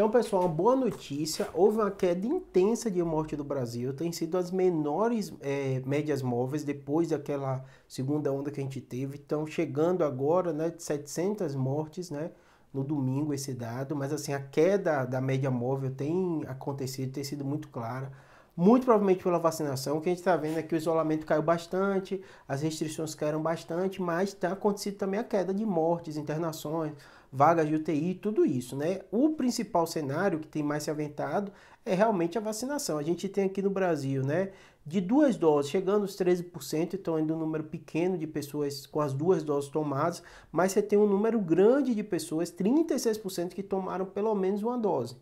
Então, pessoal, uma boa notícia: houve uma queda intensa de morte do Brasil, tem sido as menores é, médias móveis depois daquela segunda onda que a gente teve. Então, chegando agora, né, de 700 mortes, né? No domingo, esse dado, mas assim, a queda da média móvel tem acontecido, tem sido muito clara muito provavelmente pela vacinação. O que a gente está vendo é que o isolamento caiu bastante, as restrições caíram bastante, mas tem acontecido também a queda de mortes, internações, vagas de UTI, tudo isso, né? O principal cenário que tem mais se aventado é realmente a vacinação. A gente tem aqui no Brasil, né, de duas doses, chegando aos 13%, então ainda um número pequeno de pessoas com as duas doses tomadas, mas você tem um número grande de pessoas, 36% que tomaram pelo menos uma dose.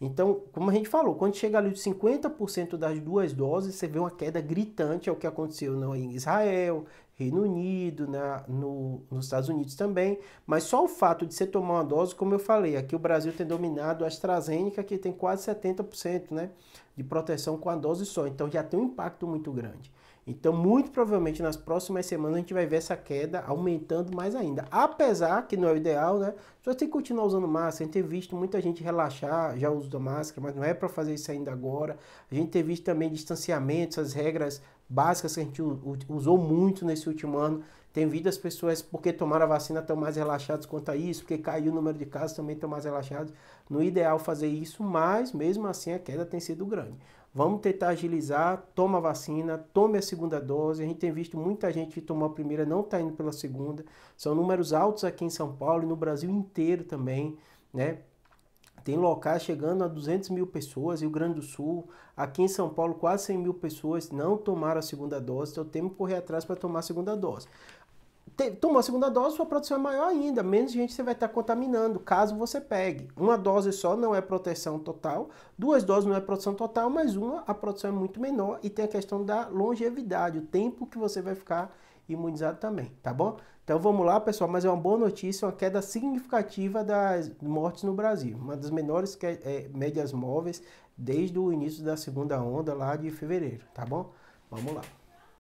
Então, como a gente falou, quando chega ali de 50% das duas doses, você vê uma queda gritante, é o que aconteceu no, em Israel, Reino Unido, na, no, nos Estados Unidos também. Mas só o fato de você tomar uma dose, como eu falei, aqui o Brasil tem dominado a AstraZeneca, que tem quase 70% né, de proteção com a dose só. Então já tem um impacto muito grande. Então, muito provavelmente nas próximas semanas a gente vai ver essa queda aumentando mais ainda. Apesar que não é o ideal, né? Só tem que continuar usando máscara. A gente tem visto muita gente relaxar já o uso da máscara, mas não é para fazer isso ainda agora. A gente tem visto também distanciamento, essas regras básicas que a gente usou muito nesse último ano. Tem visto as pessoas, porque tomaram a vacina, estão mais relaxados quanto a isso, porque caiu o número de casos, também estão mais relaxados. No ideal fazer isso, mas mesmo assim a queda tem sido grande. Vamos tentar agilizar, toma a vacina, tome a segunda dose. A gente tem visto muita gente que tomou a primeira não está indo pela segunda. São números altos aqui em São Paulo e no Brasil inteiro também, né? Tem locais chegando a 200 mil pessoas, Rio Grande do Sul, aqui em São Paulo quase 100 mil pessoas não tomaram a segunda dose, então temos que correr atrás para tomar a segunda dose tomou a segunda dose, sua produção é maior ainda, menos gente você vai estar contaminando, caso você pegue. Uma dose só não é proteção total, duas doses não é proteção total, mas uma a produção é muito menor e tem a questão da longevidade, o tempo que você vai ficar imunizado também, tá bom? Então vamos lá, pessoal, mas é uma boa notícia, uma queda significativa das mortes no Brasil, uma das menores que, é, médias móveis desde o início da segunda onda lá de fevereiro, tá bom? Vamos lá.